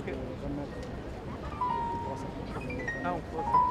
Ok. Não, força.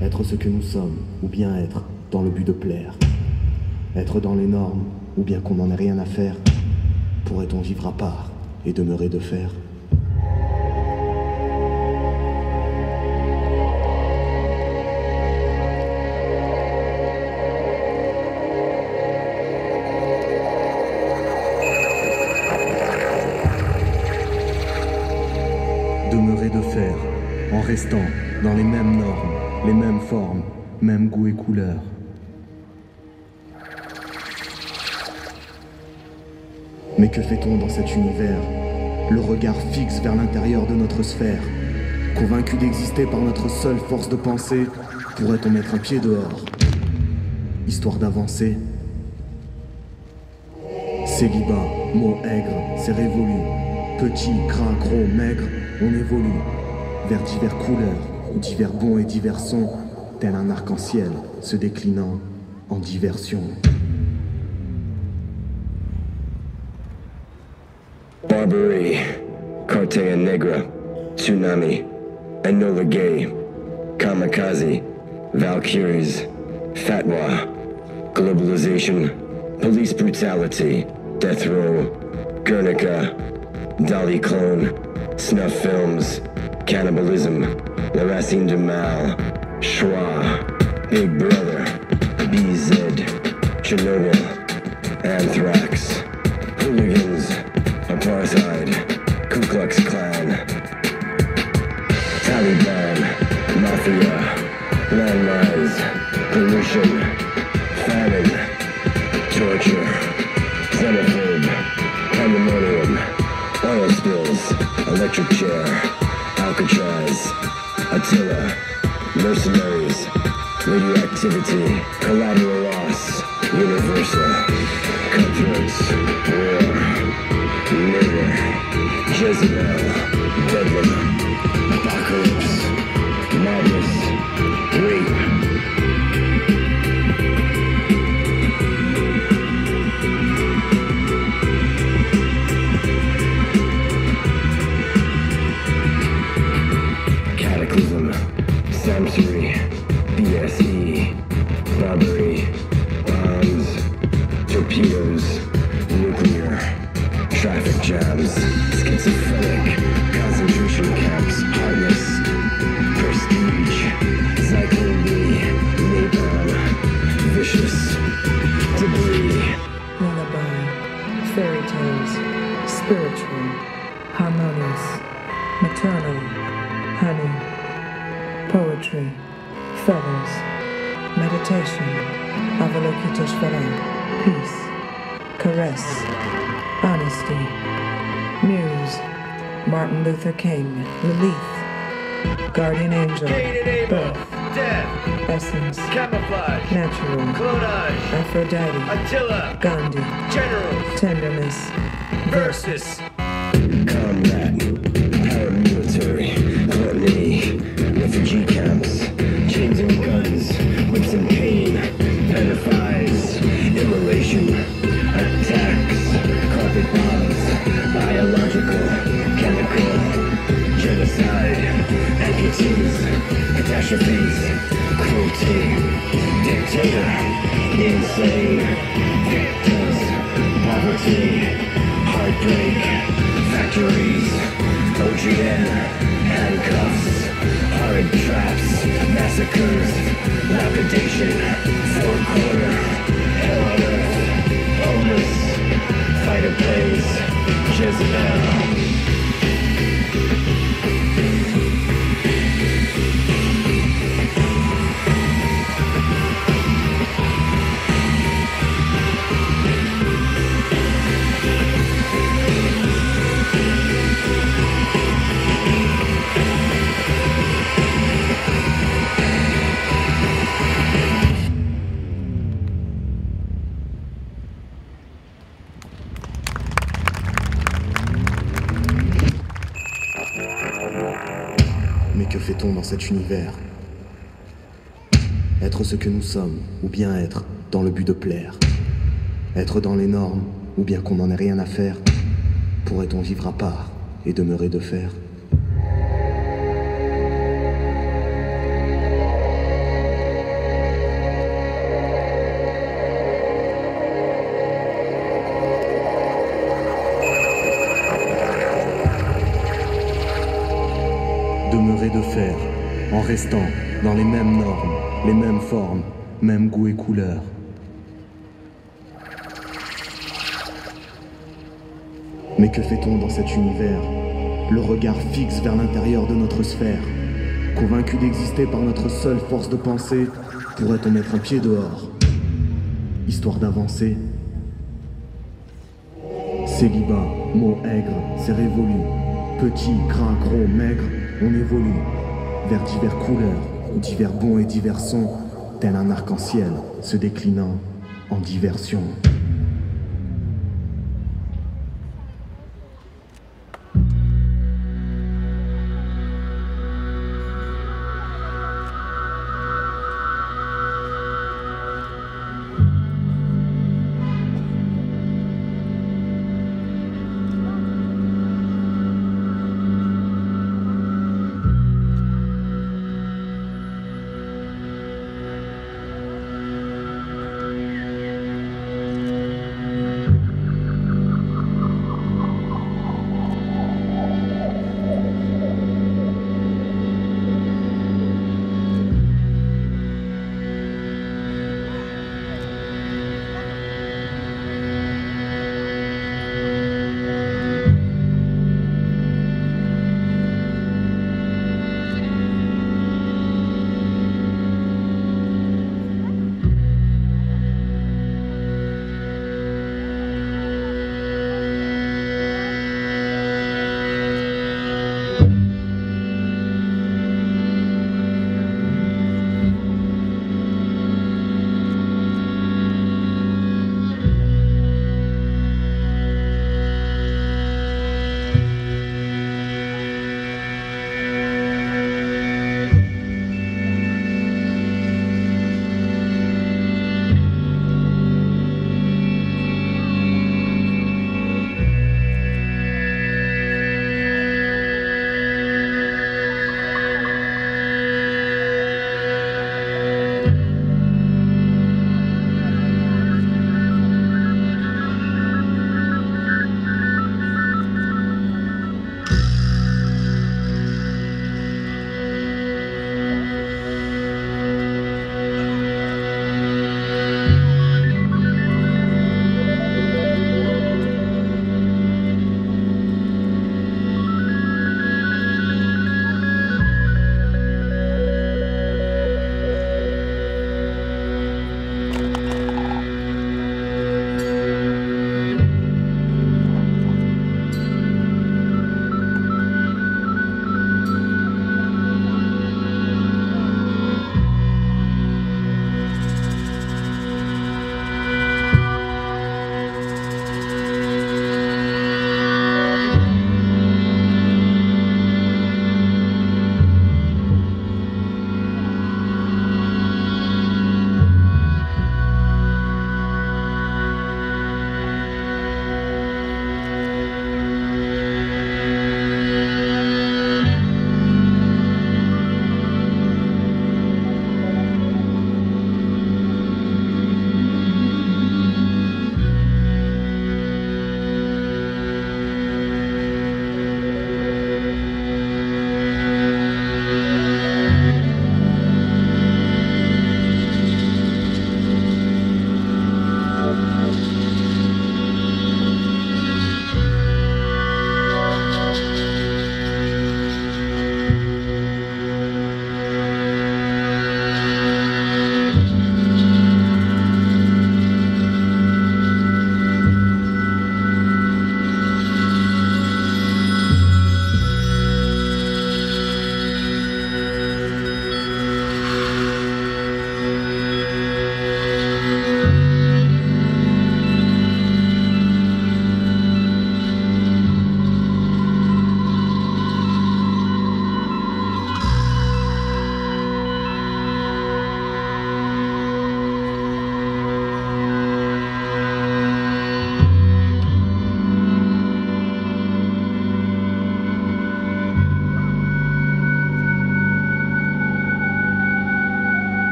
Être ce que nous sommes, ou bien être dans le but de plaire. Être dans les normes, ou bien qu'on n'en ait rien à faire Pourrait-on vivre à part et demeurer de fer en restant dans les mêmes normes, les mêmes formes, mêmes goûts et couleurs. Mais que fait-on dans cet univers? Le regard fixe vers l'intérieur de notre sphère. Convaincu d'exister par notre seule force de pensée, pourrait-on mettre un pied dehors? Histoire d'avancer Célibat, mot aigre, c'est révolu. Petit, gras, gros, maigre, on évolue vers divers couleurs, divers bons et divers sons, tel un arc-en-ciel se déclinant en diversion. Barbary, Cartea Negra, Tsunami, Enola Gay, Kamikaze, Valkyries, Fatwa, Globalization, Police Brutality, Death Row, Guernica, Dolly Clone, Snuff Films, Cannibalism, La Racine de Mal, Schwa, Big Brother, BZ, Chernobyl, Anthrax, Hooligans, Apartheid, Ku Klux Klan, Taliban, Mafia, Landmines, Pollution, mercenaries, radioactivity, collateral loss, universal, cutthroats, war, murder, Jezebel, spiritual, harmonious, maternal, honey, poetry, feathers, meditation, Avalokiteshvara, peace, caress, honesty, muse, Martin Luther King, relief, guardian angel, Cain and Abel, birth, death, essence, camouflage, natural, clonage, Aphrodite, Attila, Gandhi, generals, tenderness, versus, combat, paramilitary, gluttony, refugee camps, chains and guns, whips and pain, pedophiles, immolation, attacks, carpet bombs, biological, chemical, genocide, amputees, catastrophes, cruelty, dictator, insane, poverty, heartbreak, factories, OGN, handcuffs, horrid traps, massacres, lapidation, four quarter, hell on earth, illness, fighter planes, Jezebel. Univers. Être ce que nous sommes, ou bien être dans le but de plaire. Être dans les normes, ou bien qu'on n'en ait rien à faire Pourrait-on vivre à part et demeurer de fer Demeurer de fer, en restant dans les mêmes normes, les mêmes formes, mêmes goûts et couleurs. Mais que fait-on dans cet univers? Le regard fixe vers l'intérieur de notre sphère. Convaincu d'exister par notre seule force de pensée, pourrait-on mettre un pied dehors Histoire d'avancer Célibat, mot aigre, c'est révolu. Petit, gras, gros, maigre, on évolue vers divers couleurs, divers bons et divers sons, tel un arc-en-ciel se déclinant en diversion.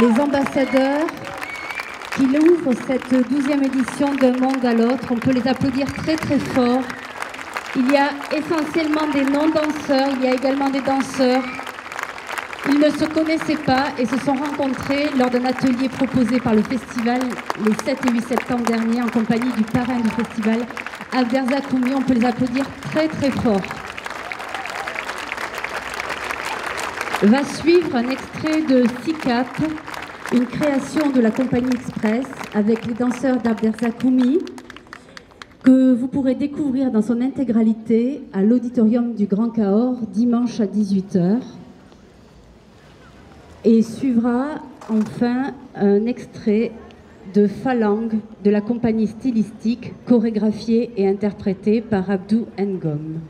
Les ambassadeurs qui ouvrent cette douzième édition d'un monde à l'autre. On peut les applaudir très très fort. Il y a essentiellement des non-danseurs, il y a également des danseurs. Ils ne se connaissaient pas et se sont rencontrés lors d'un atelier proposé par le festival les 7 et 8 septembre dernier en compagnie du parrain du festival, Albert Zakoumi. On peut les applaudir très très fort. Va suivre un extrait de SICAP, une création de la compagnie Express avec les danseurs d'Abder Zakoumi, que vous pourrez découvrir dans son intégralité à l'auditorium du Grand Cahors dimanche à 18h. Et suivra enfin un extrait de Phalangue de la compagnie stylistique chorégraphié et interprété par Abdou Ngom.